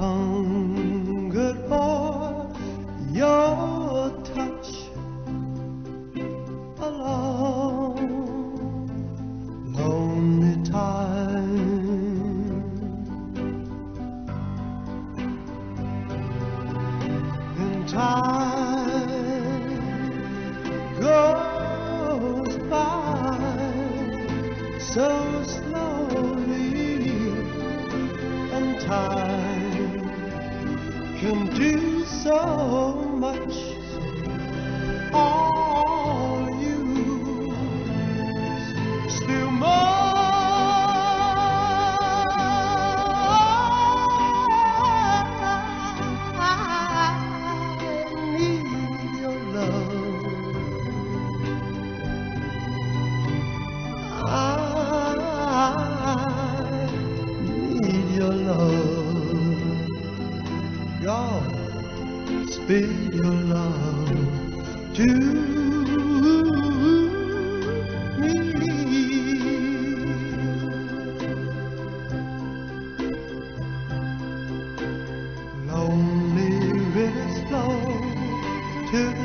home.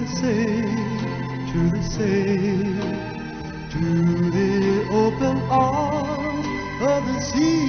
say to the sea, to the open arms of the sea.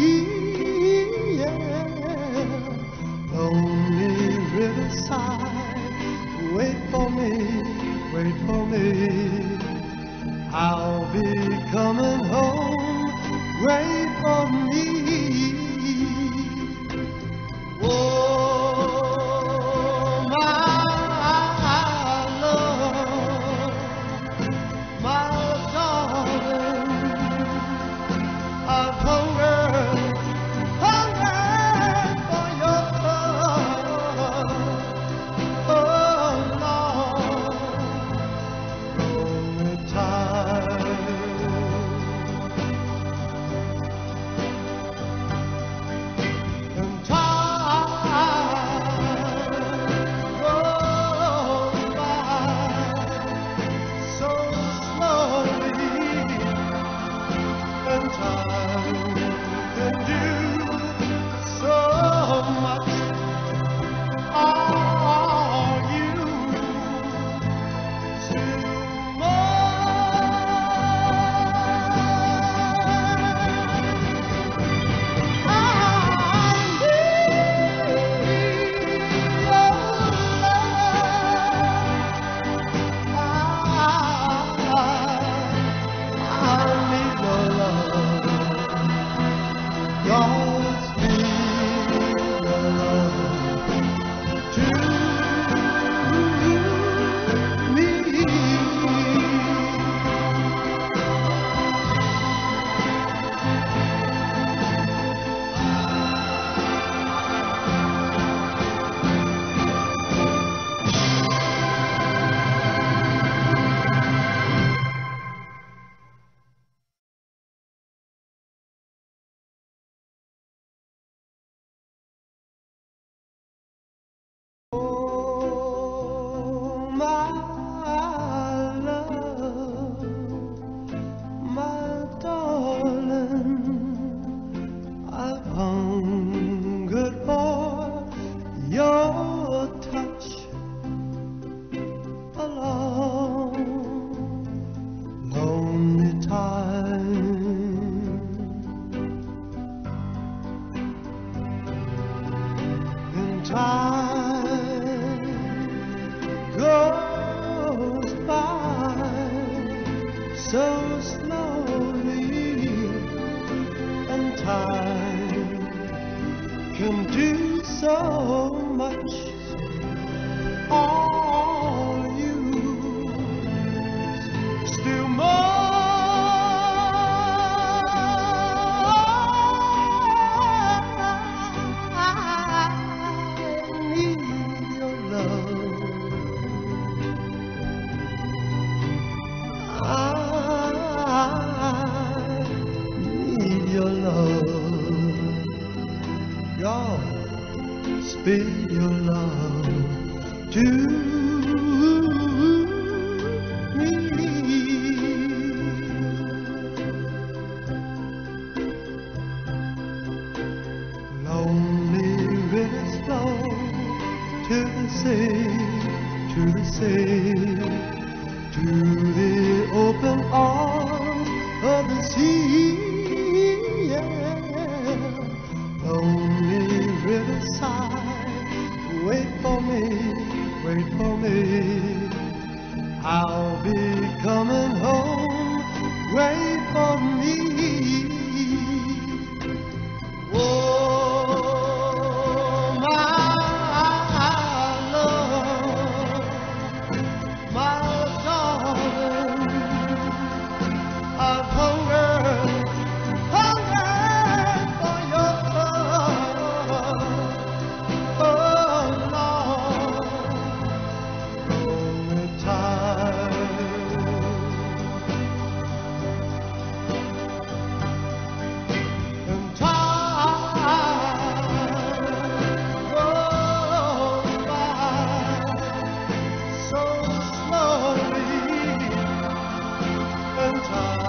time.